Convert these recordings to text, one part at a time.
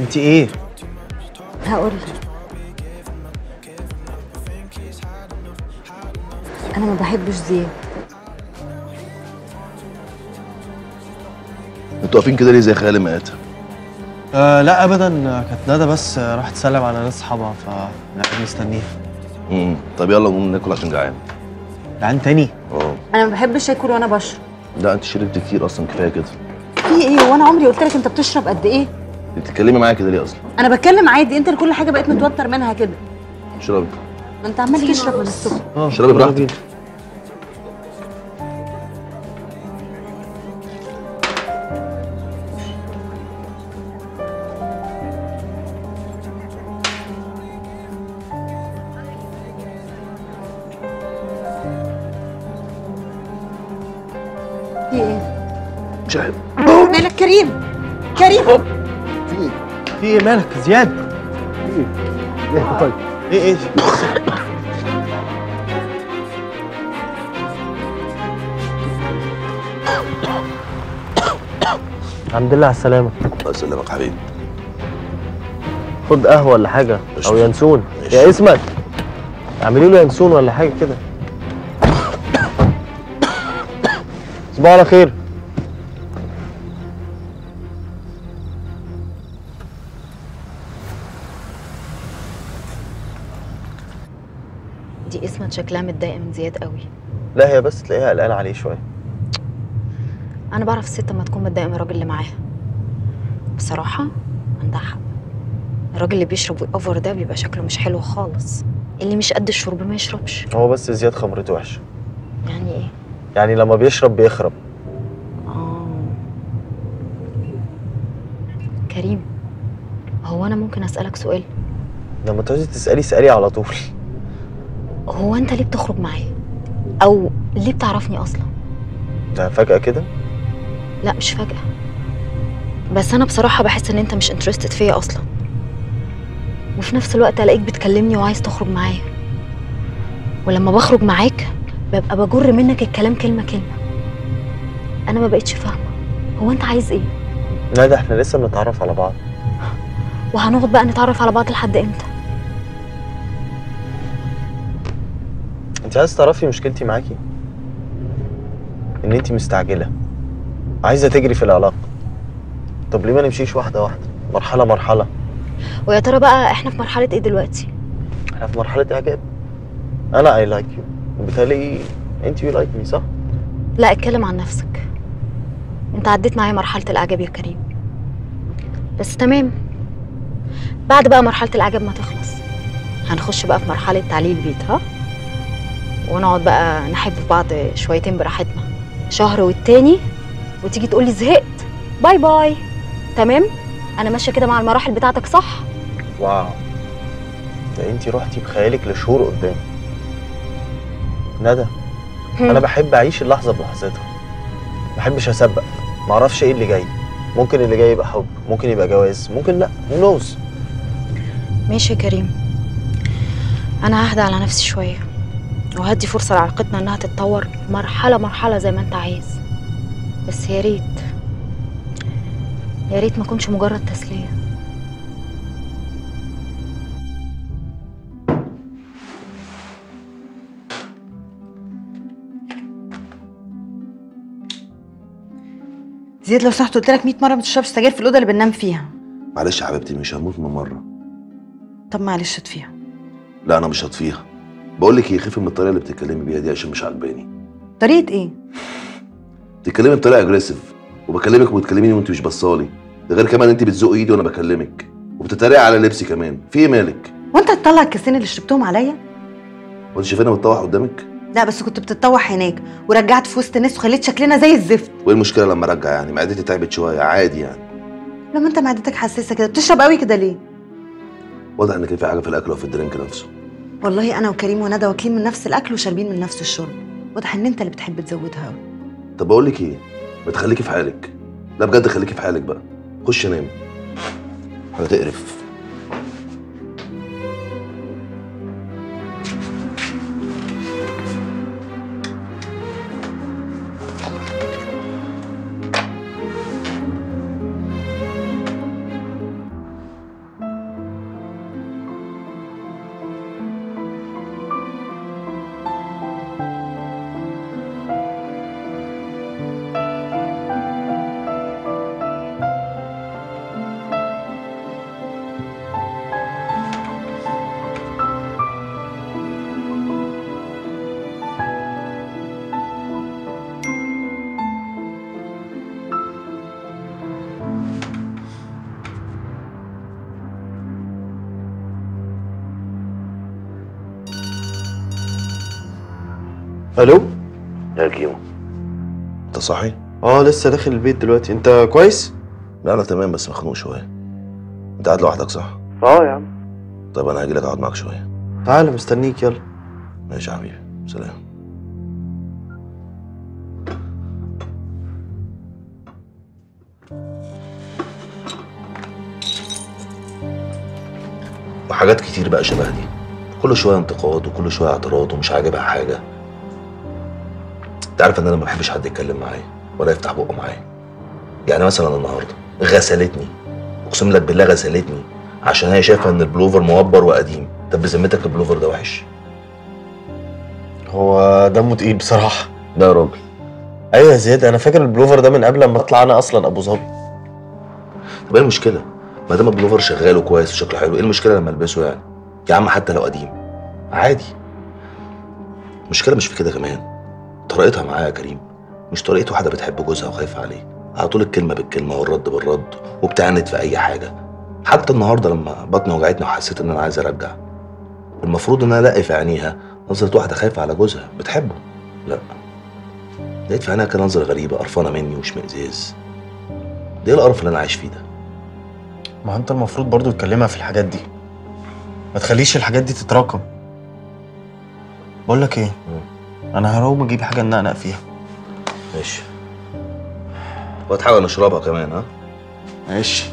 انت إيه؟ هقول لك. أنا ما بحبش زياد. أنتوا واقفين كده ليه زي خيال مآتة آه لا ابدا. كانت ندى بس راحت تسلم على ناس اصحابها فقاعد مستنيها امم طب يلا نقوم ناكل عشان جعان. جعان تاني؟ آه. أنا ما بحبش آكل وأنا بشرب. لا أنت شربت كتير أصلا كفاية كده. في إيه؟ وأنا عمري قلت لك أنت بتشرب قد إيه؟ بتتكلمي معايا كده ليه أصلا؟ أنا بتكلم عادي أنت لكل حاجة بقيت متوتر منها كده. اشربي. ما أنت عمال تشرب من الصبح. آه اشربي براحتك. إيه؟ مش عارف مالك كريم؟ كريم. في إيه. مالك زياد طيب إيه إيه. الحمد لله على السلامة. الله يسلمك حبيبي. خد قهوة ولا حاجة أو. ينسون. يا اسمك. اعملي له ينسون ولا حاجة كده. صباح على خير اسمها شكلها متضايقه من زياد قوي. لا هي بس تلاقيها قلقانة عليه شوية. أنا بعرف الست لما تكون متضايقة من الراجل اللي معاها. بصراحة عندها حق. الراجل اللي بيشرب ويأوفر ده بيبقى شكله مش حلو خالص. اللي مش قد الشرب ما يشربش. هو بس زياد خمرته وحشة. يعني إيه؟ يعني لما بيشرب بيخرب. آه. كريم هو أنا ممكن أسألك سؤال؟ لما تعوزي تسألي اسألي على طول. هو انت ليه بتخرج معايا؟ أو ليه بتعرفني أصلا؟ ده فجأة كده؟ لا مش فجأة. بس أنا بصراحة بحس إن أنت مش انترستد فيا أصلا. وفي نفس الوقت ألاقيك بتكلمني وعايز تخرج معايا. ولما بخرج معاك ببقى بجر منك الكلام كلمة كلمة. أنا ما بقتش فاهمة. هو أنت عايز إيه؟ لا ده إحنا لسه بنتعرف على بعض. وهنقعد بقى نتعرف على بعض لحد إمتى؟ انت عايز تعرفي مشكلتي معاكي؟ ان انت مستعجلة. عايزة تجري في العلاقة. طب ليه ما نمشيش واحدة واحدة؟ مرحلة مرحلة. ويا ترى بقى إحنا في مرحلة إيه دلوقتي؟ إحنا في مرحلة اعجاب. أنا I like you وبالتالي انت you like me صح؟ لا اتكلم عن نفسك. انت عديت معايا مرحلة الإعجاب يا كريم. بس تمام. بعد بقى مرحلة الإعجاب ما تخلص. هنخش بقى في مرحلة تعليل البيت ها؟ ونقعد بقى نحب في بعض شويتين براحتنا. شهر والتاني وتيجي تقولي زهقت. bye bye. تمام؟ أنا ماشية كده مع المراحل بتاعتك صح؟ wow. ده انت رحتي بخيالك لشهور قدام. ندى أنا بحب أعيش اللحظة بلحظتها. ما بحبش أسبق. ما أعرفش إيه اللي جاي. ممكن اللي جاي يبقى حب ممكن يبقى جواز ممكن لأ. Knows ماشي يا كريم. أنا ههدى على نفسي شوية. وهدي فرصة لعلاقتنا إنها تتطور مرحلة مرحلة زي ما أنت عايز. بس يا ريت يا ريت ما اكونش مجرد تسلية. زياد لو سمحت قلت لك 100 مرة ما تشربش سجاير في الأوضة اللي بننام فيها. معلش يا حبيبتي مش هموت من مرة. طب معلش اطفيها لا أنا مش هطفيها. بقول لك إيه خفي من الطريقة اللي بتتكلمي بيها دي عشان مش عاجباني طريقة إيه؟ بتتكلمي بطريقة اجريسيف وبكلمك وبتكلميني وأنت مش بصالي ده غير كمان أنت بتزقي إيدي وأنا بكلمك. وبتتريق على لبسي كمان. في إيه مالك؟ وأنت هتطلع الكاسين اللي شربتهم عليا؟ وأنت شايفاني بتطوح قدامك؟ لا بس كنت بتتطوح هناك ورجعت في وسط الناس وخليت شكلنا زي الزفت. وإيه المشكلة لما أرجع يعني؟ معدتي تعبت شوية عادي يعني. لما أنت معدتك حساسة كده بتشرب قوي كده ليه؟ واضح ان كان في حاجة في الأكل وفي الدرينك نفسه. والله أنا وكريم وندى واكلين من نفس الأكل وشاربين من نفس الشرب. واضح إن أنت اللي بتحب تزودها. قوي طب بقول لك إيه؟ ما تخليكي في حالك. لا بجد خليكي في حالك بقى. خش نام. هتقرف. ألو؟ يا كيمو. انت صاحي؟ آه لسه داخل البيت دلوقتي. انت كويس؟ لا أنا تمام بس مخنوق شوية. انت قاعد لوحدك صح؟ آه يا عم. طيب أنا هاجي لك اقعد معاك شوية. تعالى مستنيك. يلا. ماشي يا حبيبي. سلام. وحاجات كتير بقى شبه دي. كل شوية انتقاد وكل شوية اعتراض ومش عاجبها حاجة. انت عارف ان أنا ما بحبش حد يتكلم معايا ولا يفتح بقه معايا. يعني مثلا النهارده غسلتني اقسم لك بالله غسلتني عشان هي شايفة إن البلوفر موبر وقديم. طب بذمتك البلوفر ده وحش؟ هو دمه تقيل بصراحة. لا يا راجل. أيوه يا زياد أنا فاكر البلوفر ده من قبل ما اطلع أنا أصلا أبو ظبي. طب إيه المشكلة؟ ما دام البلوفر شغال وكويس وشكله حلو إيه المشكلة لما ألبسه يعني؟ يا عم حتى لو قديم. عادي. المشكلة مش في كده كمان. طريقتها معايا يا كريم. مش طريقة واحدة بتحب جوزها وخايفة عليه. على طول الكلمة بالكلمة والرد بالرد وبتعند في أي حاجة. حتى النهارده لما بطني وجعتني وحسيت إن أنا عايز أرجع المفروض إن أنا ألاقي في عينيها نظرة واحدة خايفة على جوزها. بتحبه؟ لا. لقيت في عينيها كده نظرة غريبة قرفانة مني واشمئزاز ده إيه القرف اللي أنا عايش فيه ده؟ ما أنت المفروض برضو تكلمها في الحاجات دي. ما تخليش الحاجات دي تتراكم. بقول لك إيه؟ أنا هروح أجيب حاجة ننقنق فيها. ماشي. وتحاول نشربها كمان ها؟ ماشي.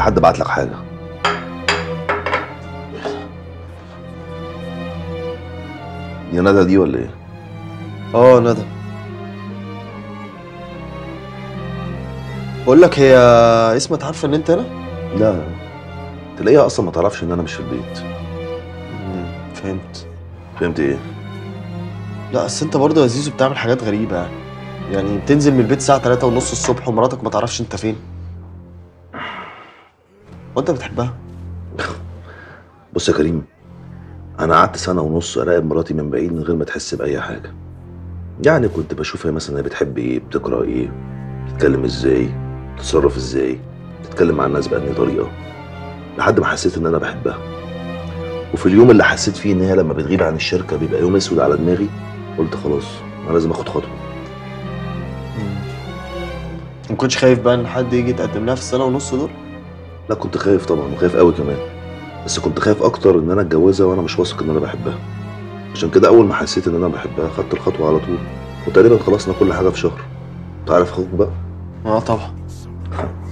حد بعت لك حاجة. دي ندى دي ولا إيه؟ آه ندى. بقول لك هي اسمت عارفه ان انت هنا لا. تلاقيها أصلا ما تعرفش إن أنا مش في البيت. فهمت. فهمت إيه؟ لا اصل أنت برضه يا زيزو بتعمل حاجات غريبة. يعني يعني بتنزل من البيت الساعة 3 ونص الصبح ومراتك ما تعرفش أنت فين. وانت بتحبها؟ بص يا كريم أنا قعدت سنة ونص أراقب مراتي من بعيد من غير ما تحس بأي حاجة. يعني كنت بشوف هي مثلا هي بتحب إيه بتقرأ إيه بتتكلم إزاي بتتصرف إزاي بتتكلم مع الناس بأنهي طريقة. لحد ما حسيت إن أنا بحبها. وفي اليوم اللي حسيت فيه إن هي لما بتغيب عن الشركة بيبقى يوم أسود على دماغي قلت خلاص أنا لازم آخد خطوة. ما كنتش خايف بقى إن حد يجي يتقدم لها في السنة ونص دول؟ لا كنت خايف طبعا وخايف قوي كمان. بس كنت خايف أكتر إن أنا أتجوزها وأنا مش واثق إن أنا بحبها. عشان كده أول ما حسيت إن أنا بحبها خدت الخطوة على طول. وتقريبا خلصنا كل حاجة في شهر. تعرف أخوك بقى؟ آه طبعا.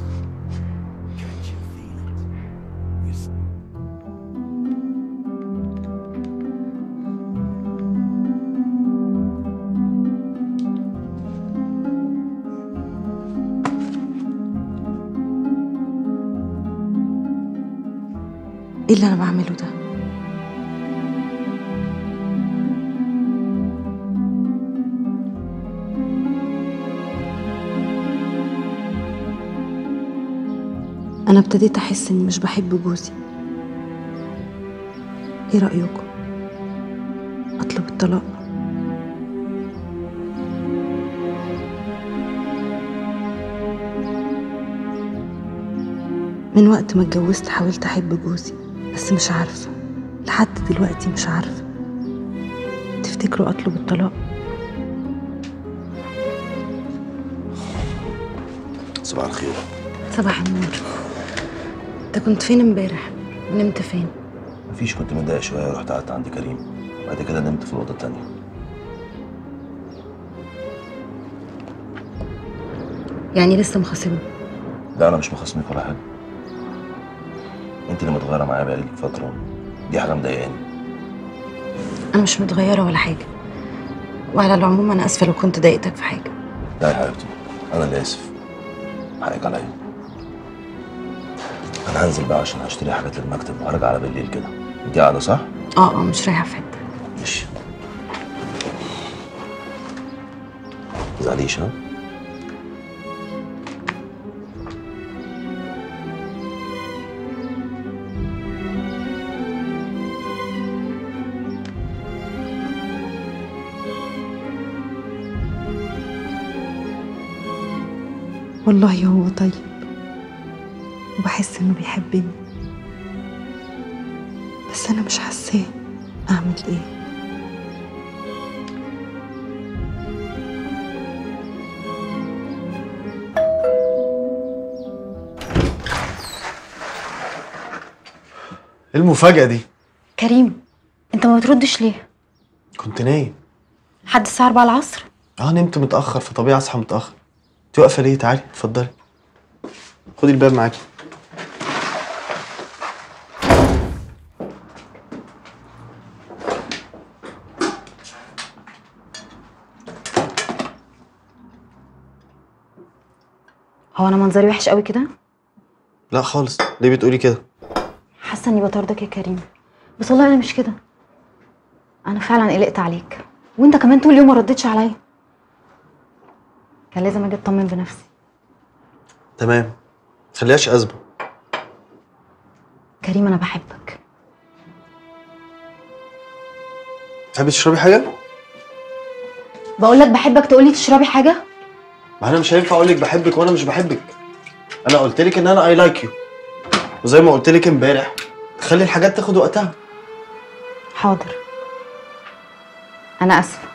إيه اللي أنا بعمله ده؟ أنا ابتديت أحس إني مش بحب جوزي. إيه رأيكم؟ أطلب الطلاق؟ من وقت ما اتجوزت حاولت أحب جوزي. بس مش عارفة. لحد دلوقتي مش عارفة. تفتكروا أطلب الطلاق؟ صباح الخير. صباح النور. انت كنت فين امبارح؟ ونمت فين؟ مفيش كنت متضايق شوية رحت قعدت عند كريم. بعد كده نمت في الأوضة التانية. يعني لسه مخاصمني لا أنا مش مخاصمك ولا حاجة. انت اللي متغيرة معايا بقالك فترة. دي حاجة مضايقاني. أنا مش متغيرة ولا حاجة. وعلى العموم أنا آسفة لو كنت ضايقتك في حاجة. لا يا حبيبتي أنا اللي آسف. حقك عليا. أنا هنزل بقى عشان هشتري حاجات للمكتب وهرجع على بالليل كده. انت قاعدة صح؟ آه آه مش رايحة في حتة. ماشي. متزعليش ها؟ والله هو طيب. وبحس إنه بيحبني. بس أنا مش حاساه أعمل إيه. إيه المفاجأة دي؟ كريم أنت ما بتردش ليه؟ كنت نايم. لحد الساعة 4 العصر؟ آه نمت متأخر فطبيعي أصحى متأخر. انت واقفة ليه؟ تعالي اتفضلي. خدي الباب معاكي. هو أنا منظري وحش قوي كده؟ لا خالص. ليه بتقولي كده؟ حاسة إني بطاردك يا كريم. بس والله أنا مش كده. أنا فعلا قلقت عليك. وأنت كمان طول اليوم ما ردتش عليا. كان لازم أجي أطمن بنفسي. تمام. خليهاش أزمة كريم أنا بحبك. تحبي تشربي حاجة؟ بقول لك بحبك تقولي تشربي حاجة؟ ما أنا مش هينفع أقول لك بحبك وأنا مش بحبك. أنا قلت لك إن أنا I like you وزي ما قلت لك إمبارح خلي الحاجات تاخد وقتها. حاضر. أنا آسفة.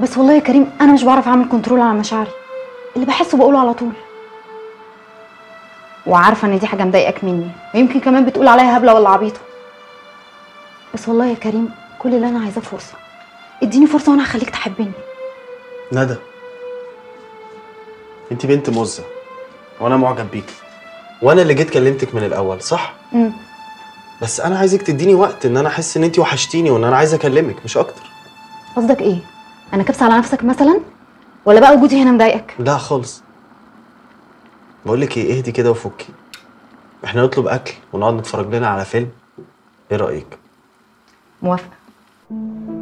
بس والله يا كريم أنا مش بعرف أعمل control على مشاعري. اللي بحسه بقوله على طول. وعارفة إن دي حاجة مضايقاك مني. ويمكن كمان بتقول عليا هبلة ولا عبيطة. بس والله يا كريم كل اللي أنا عايزاه فرصة. إديني فرصة وأنا هخليك تحبني. ندى. انت بنت مزة. وأنا معجب بيكي وأنا اللي جيت كلمتك من الأول صح؟ امم بس أنا عايزك تديني وقت إن أنا أحس إن انت وحشتيني وإن أنا عايز أكلمك مش أكتر. قصدك إيه؟ أنا كبسة على نفسك مثلا؟ ولا بقى وجودي هنا مضايقك؟ لا خالص. بقول لك إيه اهدي كده وفكي. إحنا نطلب أكل ونقعد نتفرج لنا على فيلم. إيه رأيك؟ موافقة.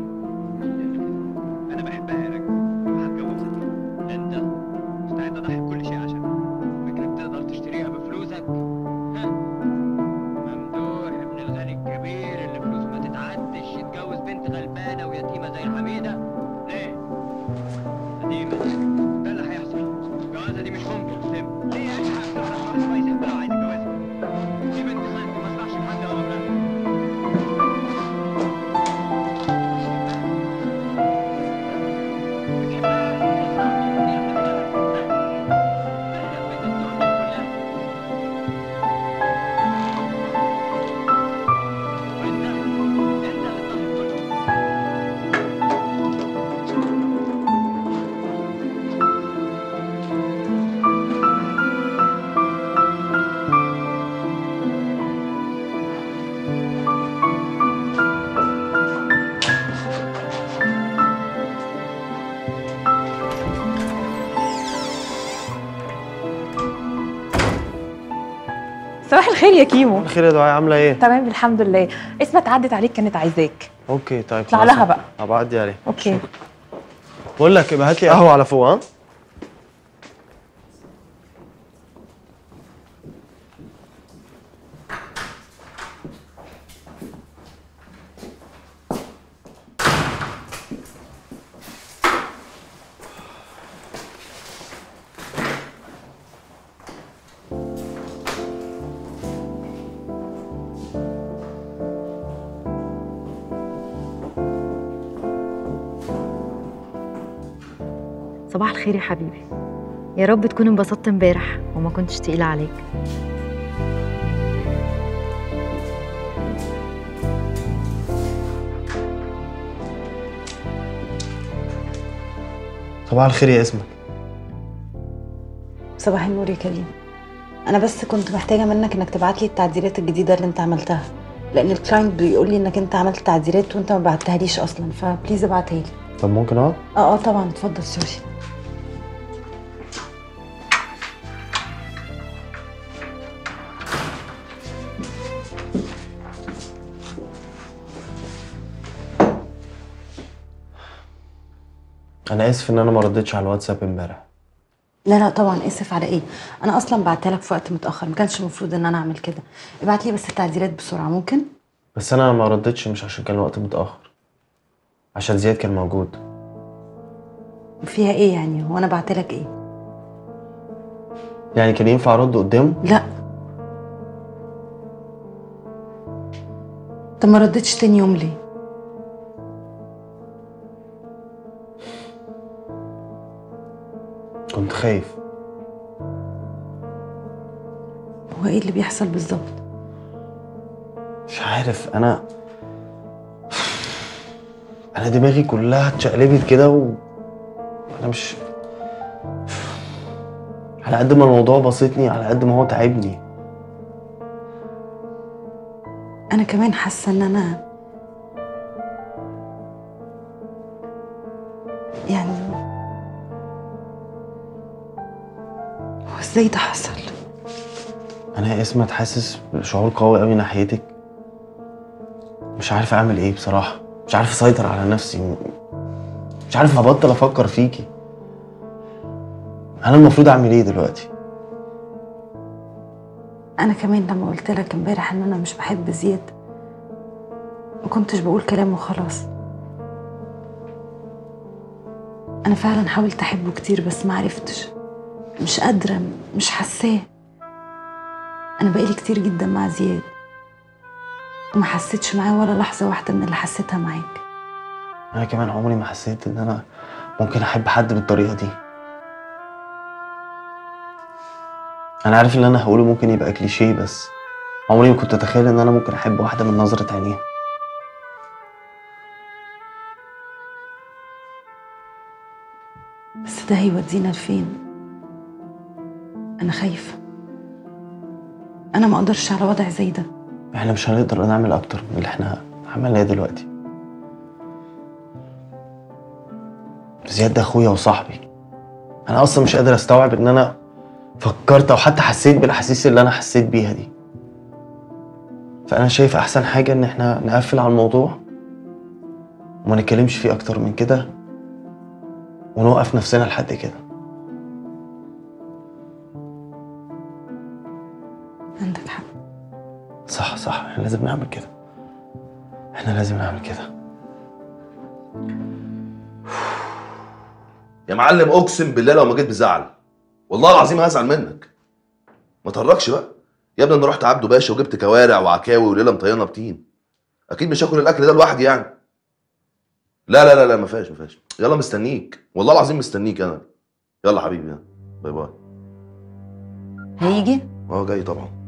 الخير يا كيمو. خير يا دعاء عاملة إيه؟ تمام الحمد لله. أسماء عدت عليك كانت عايزاك. okay طيب اطلع. لها بقى. هبقى اعدي عليه okay بقول لك يبقى هات لي قهوه على فوق ها؟ صباح الخير يا حبيبي. يا رب تكون انبسطت امبارح وما كنتش تقيلة عليك. صباح الخير يا أسماء. صباح النور يا كريم. أنا بس كنت محتاجة منك إنك تبعت لي التعديلات الجديدة اللي أنت عملتها. لأن ال client بيقول لي إنك أنت عملت تعديلات وأنت ما بعتها ليش أصلا ف please ابعتها لي طب ممكن أقعد؟ آه آه طبعا اتفضل سوري. أنا آسف إن أنا ما ردتش على الواتساب امبارح. لا لا طبعا آسف. على إيه؟ أنا أصلا بعتها لك في وقت متأخر. ما كانش المفروض إن أنا أعمل كده. ابعت لي بس التعديلات بسرعة ممكن؟ بس أنا ما ردتش مش عشان كان الوقت متأخر. عشان زياد كان موجود. فيها إيه يعني؟ هو أنا بعت لك إيه؟ يعني كان ينفع أرد قدامه؟ لا. طب ما ردتش تاني يوم ليه؟ كنت خايف. هو إيه اللي بيحصل بالظبط؟ مش عارف أنا أنا دماغي كلها اتشقلبت كده و أنا مش على قد ما الموضوع بسطني على قد ما هو تعبني. أنا كمان حاسة إن أنا إزاي ده حصل؟ أنا يا إسمت حاسس بشعور قوي قوي ناحيتك. مش عارف أعمل إيه بصراحة. مش عارف أسيطر على نفسي. مش عارف أبطل أفكر فيكي. أنا المفروض أعمل إيه دلوقتي؟ أنا كمان لما قلت لك امبارح إن أنا مش بحب زياد ما كنتش بقول كلام وخلاص. أنا فعلا حاولت أحبه كتير بس ما عرفتش. مش قادرة مش حاساه. أنا بقالي كتير جدا مع زياد. وما حسيتش معاه ولا لحظة واحدة من اللي حسيتها معاك. أنا كمان عمري ما حسيت إن أنا ممكن أحب حد بالطريقة دي. أنا عارف اللي أنا هقوله ممكن يبقى كليشيه بس عمري ما كنت أتخيل إن أنا ممكن أحب واحدة من نظرة عينيها. بس ده هيودينا لفين؟ أنا خايفة. أنا ما أقدرش على وضع زي ده. إحنا مش هنقدر نعمل أكتر من اللي إحنا عملناه دلوقتي. زياد ده أخويا وصاحبي. أنا أصلا مش قادر أستوعب إن أنا فكرت أو حتى حسيت بالأحاسيس اللي أنا حسيت بيها دي. فأنا شايف أحسن حاجة إن إحنا نقفل على الموضوع وما نتكلمش فيه أكتر من كده ونوقف نفسنا لحد كده. إحنا لازم نعمل كده. إحنا لازم نعمل كده. يا معلم اقسم بالله لو ما جيت بزعل. والله العظيم هزعل منك. ما تهرجش بقى. يا ابني أنا رحت عبده باشا وجبت كوارع وعكاوي وليله مطينه بتين أكيد مش هاكل الاكل ده لوحدي يعني. لا لا لا لا ما فيهاش ما فيهاش. يلا مستنيك. والله العظيم مستنيك أنا. يلا حبيبي يلا. bye bye. هيجي؟ آه جاي طبعا.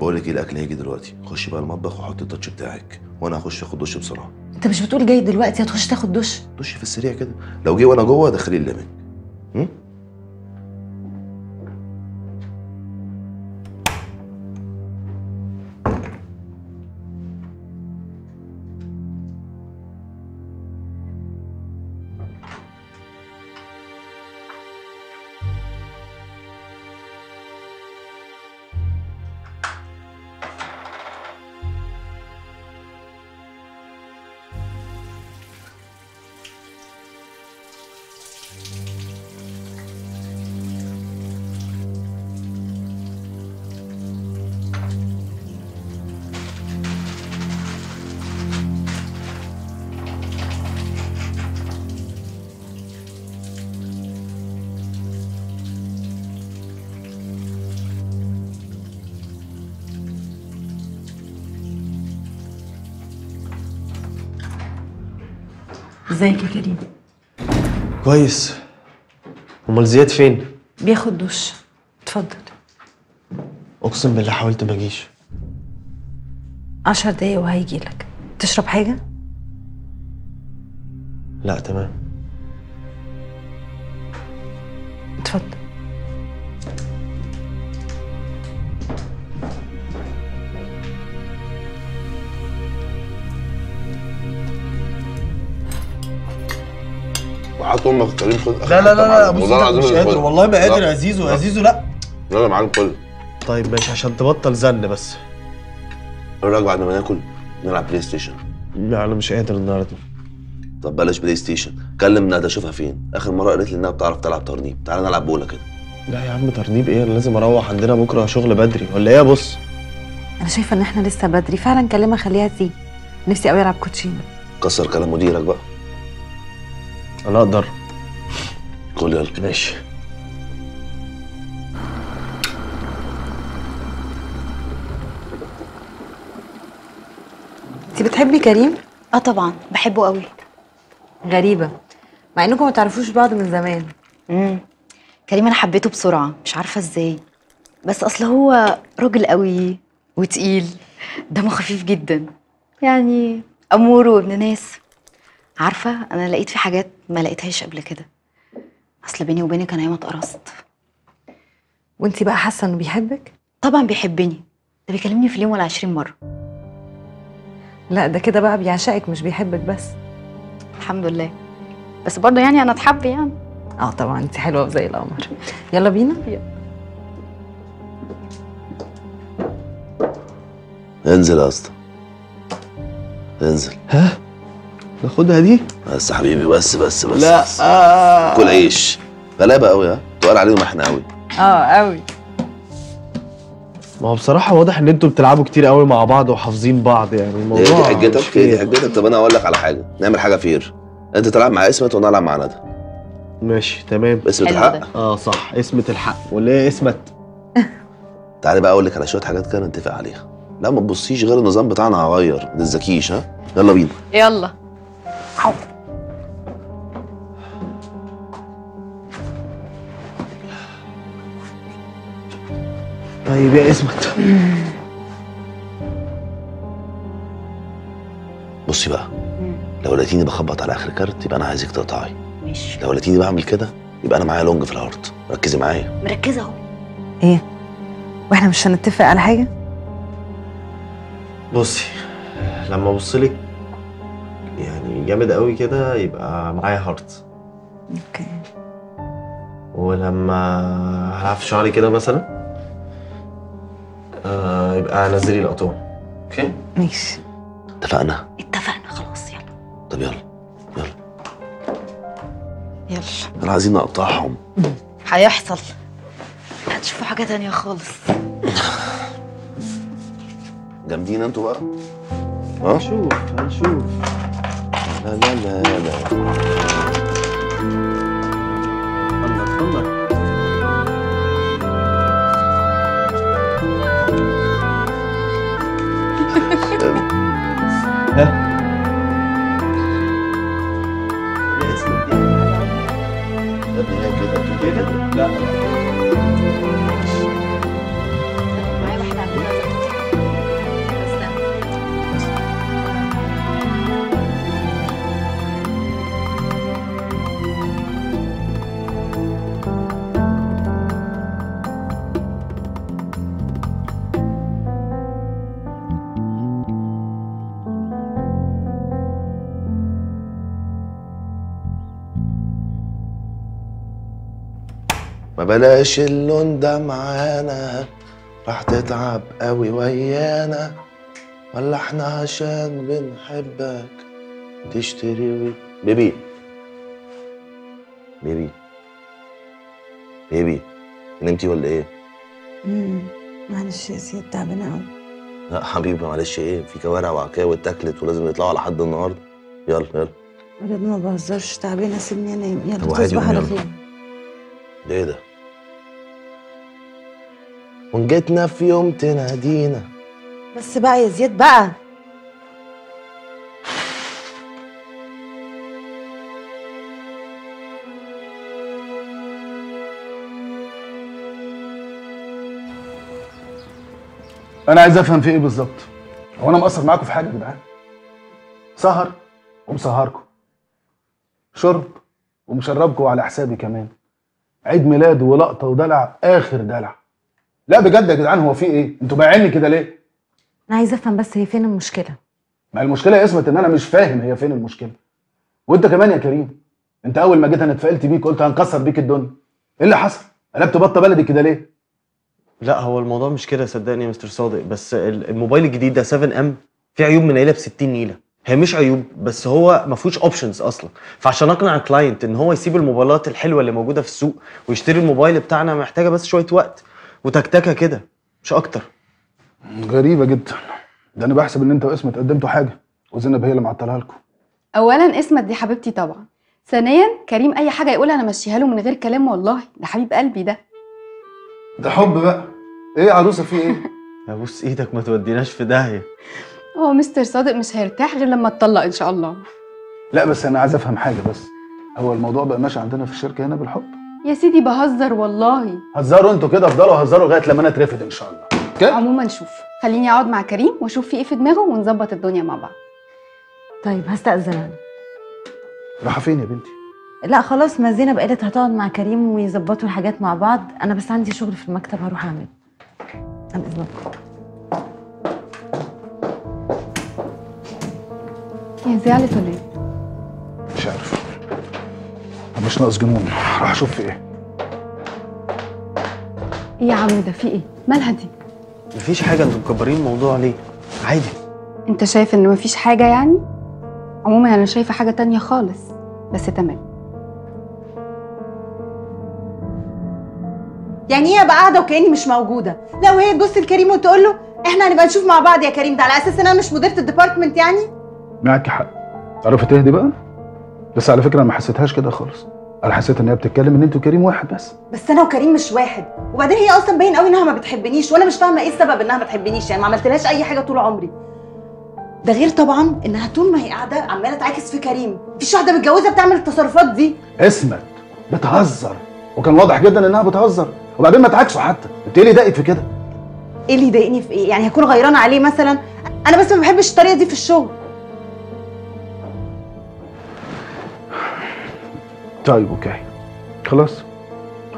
بقول لك إيه الأكل هيجي دلوقتي. خش بقى المطبخ وحط ال touch بتاعك وأنا هخش آخد دش بسرعة. أنت مش بتقول جاي دلوقتي هتخش تاخد دش؟ دش في السريع كده. لو جه وأنا جوه دخلي هم؟ ازيك يا كريم؟ كويس. أمال زياد فين؟ بياخد دش. اتفضل. أقسم بالله حاولت ما أجيش. عشر دقايق وهيجي لك تشرب حاجة؟ لا تمام. وحط أمك كريم خد لا لا لا لا والله العظيم مش قادر. والله ما قادر لا. يا زيزو يا لا. زيزو لا لا يا معلم كل طيب ماشي عشان تبطل زن بس. إيه رايك بعد ما ناكل نلعب PlayStation. لا أنا مش قادر النهارده. طب بلاش PlayStation. كلم ندى اشوفها فين. آخر مرة قالت لي إنها بتعرف تلعب ترنيب. تعالى نلعب بولة كده. لا يا عم ترنيب إيه؟ أنا لازم أروح عندنا بكرة شغل بدري. ولا إيه؟ يا بص. أنا شايفة إن إحنا لسه بدري. فعلا كلمها خليها تيجي نفسي قوي ألعب كوتشينة. كسر كلام مديرك بقى. أنا أقدر. قول يلا. ماشي. انت بتحبي كريم؟ آه طبعا بحبه قوي. غريبة مع إنكم ما تعرفوش بعض من زمان. امم كريم أنا حبيته بسرعة مش عارفة إزاي. بس أصل هو راجل قوي وتقيل دمه خفيف جدا. يعني امور وابن ناس. عارفة أنا لقيت في حاجات ما لقيتهاش قبل كده. أصل بيني وبينك أنا ياما اتقرصت. وانت بقى حاسة إنه بيحبك؟ طبعا بيحبني. ده بيكلمني في اليوم ولا عشرين مرة. لا ده كده بقى بيعشقك مش بيحبك بس. الحمد لله. بس برضه يعني أنا اتحب يعني. آه طبعا انت حلوة زي القمر. يلا بينا. انزل يا اسطى. انزل. ناخدها دي؟ بس يا حبيبي بس بس بس لا. بس. آه. كل عيش. غلابة قوي ها؟ تقال عليهم إحنا قوي. آه قوي. ما هو بصراحة واضح إن أنتوا بتلعبوا كتير قوي مع بعض وحافظين بعض يعني. الموضوع هي دي حجتك هي دي. حجتك طب أنا أقول لك على حاجة. نعمل حاجة فير أنت تلعب مع اسمت وأنا ألعب مع ندى. ماشي تمام. اسمت حلو الحق؟ ده. آه صح. اسمة الحق. ولا إيه اسمت تعالي بقى أقول لك على شوية حاجات كده نتفق عليها. لا ما تبصيش غير النظام بتاعنا هغير ما تتذكيش ها؟ يلا بينا. يلا. طيب يا إسمت. بصي بقى لو لقيتيني بخبط على آخر كارت يبقى أنا عايزك تقطعي. ماشي. لو لقيتيني بعمل كده يبقى أنا معايا long في ال heart ركزي معايا. مركزة أهو. إيه؟ وإحنا مش هنتفق على حاجة؟ بصي لما أبص لك جامد قوي كده يبقى معايا heart okay. ولما هلعب في شعري كده مثلا آه يبقى نزلي القطوع أوكي؟ ماشي. اتفقنا؟ اتفقنا خلاص يلا. طب يلا يلا. يلا. أنا عايزين نقطعهم. هيحصل. هتشوفوا حاجة تانية خالص. جامدين أنتوا بقى؟ ها هنشوف هنشوف. لا لا لا لا اتفضل اتفضل ها يا اسمت دي يا ما بلاش اللون ده معانا. راح تتعب قوي ويانا. ولا إحنا عشان بنحبك. تشتري وي... بيبي. بيبي. بيبي. نمتي ولا إيه؟ امم معلش يا سياد تعبانة قوي لا حبيبي معلش. إيه؟ في كوارع وعكاوي اتاكلت ولازم يطلعوا لحد النهارده. يلا يلا. بجد ما بهزرش. تعبانة سيبني أنام. يلا تصبح على. خير. ده إيه ده؟ ونجيتنا في يوم تنادينا. بس بقى يا زياد بقى. أنا عايز أفهم في إيه بالظبط؟ هو أنا مقصر معاكم في حاجة يا جدعان؟ سهر ومسهركم. شرب ومشربكم على حسابي كمان. عيد ميلاد ولقطة ودلع آخر دلع. لا بجد يا جدعان هو في إيه؟ أنتوا بايعيني كده ليه؟ أنا عايزة أفهم بس هي فين المشكلة؟ ما المشكلة يا إسمت إن أنا مش فاهم هي فين المشكلة. وأنت كمان يا كريم أنت أول ما جيت أنا اتفائلت بيك قلت هنكسر بيك الدنيا. إيه اللي حصل؟ قلبت بطة بلدي كده ليه؟ لا هو الموضوع مش كده صدقني يا مستر صادق بس ال- الموبايل الجديد ده 7 M فيه عيوب منيله ب 60 نيلة. هي مش عيوب بس هو ما فيهوش options أصلا. فعشان أقنع ال client إن هو يسيب الموبايلات الحلوة اللي موجودة في السوق ويشتري الموبايل بتاعنا محتاجة بس شوية وقت. وتكتكه كده مش أكتر. غريبة جدا. ده أنا بحسب إن أنت واسمة قدمتوا حاجة وزينب هي اللي معطلها لكم. اولا اسمت دي حبيبتي طبعا. ثانيا كريم أي حاجة يقولها أنا ماشيها له من غير كلام والله. ده حبيب قلبي ده. ده حب بقى. إيه يا عروسة في إيه؟ ابوس إيدك ما توديناش في داهية. هو مستر صادق مش هيرتاح غير لما اتطلق إن شاء الله. لا بس أنا عايز أفهم حاجة بس. هو الموضوع بقى ماشي عندنا في الشركة هنا بالحب؟ يا سيدي بهزر والله. هزروا أنتوا كده افضلوا هزروا لغاية لما أنا اترفد إن شاء الله. أوكي؟ عموما شوف خليني أقعد مع كريم وأشوف في إيه في دماغه ونظبط الدنيا مع بعض. طيب هستأذن أنا. رايحه فين يا بنتي؟ لا خلاص ما زينب قالت هتقعد مع كريم ويظبطوا الحاجات مع بعض. أنا بس عندي شغل في المكتب هروح اعمله عن اذنكم هي زعلت ولا إيه؟ مش عارف. أنا مش ناقص جنون. راح أشوف في إيه. إيه يا عم ده في إيه؟ مالها دي؟ مفيش حاجة أنتوا مكبرين الموضوع ليه؟ عادي. أنت شايف إن مفيش حاجة يعني؟ عموما أنا شايفة حاجة تانية خالص بس تمام. يعني إيه ابقى قاعدة وكأني مش موجودة. لا وهي تبص لكريم وتقول له إحنا هنبقى نشوف مع بعض يا كريم. ده على أساس إن أنا مش مديرة الديبارتمنت يعني؟ معاكي حق. تعرفي تهدي بقى؟ بس على فكرة أنا ما حسيتهاش كده خالص. أنا حسيت إن هي بتتكلم إن أنتوا كريم واحد بس. بس أنا وكريم مش واحد. وبعدين هي أصلا باين قوي إنها ما بتحبنيش وأنا مش فاهمة إيه السبب إنها ما بتحبنيش. يعني ما عملتلهاش أي حاجة طول عمري. ده غير طبعا إنها طول ما هي قاعدة عمالة تعاكس في كريم. مفيش واحدة متجوزة بتعمل التصرفات دي. اسمت بتهزر. وكان واضح جدا إنها بتهزر. وبعدين ما تعاكسوا حتى. أنت إيه اللي ضايقك في كده؟ إيه اللي يضايقني في إيه؟ يعني هكون غيرانة عليه مثلا؟ أنا بس ما بحبش الطريقة دي في الشغل. طيب أوكي. خلاص.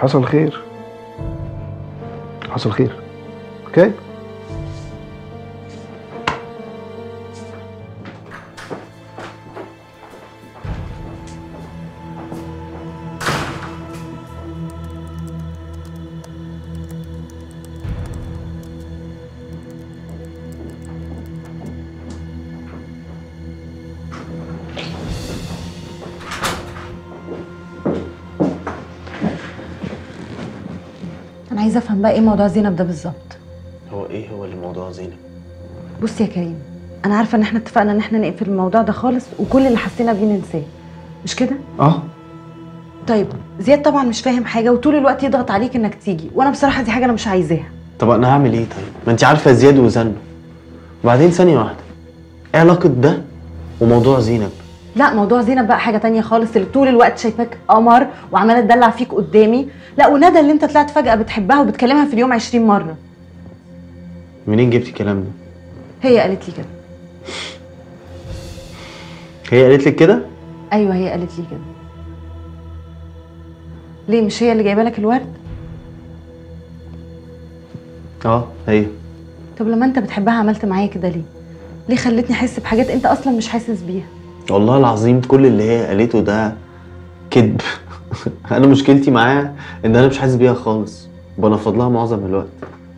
حصل خير. حصل خير. أوكي؟ أنا عايزة أفهم بقى إيه موضوع زينب ده بالظبط. هو إيه هو اللي موضوع زينب؟ بص يا كريم أنا عارفة إن إحنا اتفقنا إن إحنا نقفل الموضوع ده خالص وكل اللي حسينا بيه ننساه مش كده؟ آه. طيب زياد طبعا مش فاهم حاجة وطول الوقت يضغط عليك إنك تيجي وأنا بصراحة دي حاجة أنا مش عايزاها. طب أنا هعمل إيه طيب؟ ما انت عارفة زياد وزنه. وبعدين ثانية واحدة إيه علاقة ده وموضوع زينب؟ لا موضوع زينب بقى حاجة تانية خالص. اللي طول الوقت شايفاك قمر وعمالة تدلع فيك قدامي. لا وندى اللي انت طلعت فجأة بتحبها وبتكلمها في اليوم 20 مرة. منين جبتي الكلام ده؟ هي قالت لي كده. هي قالت لك كده؟ أيوه هي قالت لي كده. ليه مش هي اللي جايبة لك الورد؟ آه هي. طب لما انت بتحبها عملت معايا كده ليه؟ ليه خلتني أحس بحاجات انت أصلا مش حاسس بيها؟ والله العظيم كل اللي هي قالته ده كذب. أنا مشكلتي معاها إن أنا مش حاسس بيها خالص. بنفض لها معظم الوقت.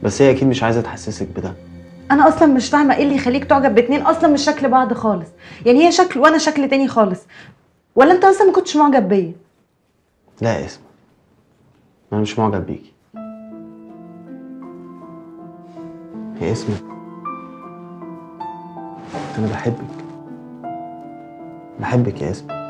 بس هي أكيد مش عايزة تحسسك بده. أنا أصلا مش فاهمة إيه اللي يخليك تعجب باتنين أصلا مش شكل بعض خالص. يعني هي شكل وأنا شكل تاني خالص. ولا أنت أصلا ما كنتش معجب بيا؟ لا يا اسم أنا مش معجب بيكي. يا اسم أنا بحبك. بحبك يا اسم.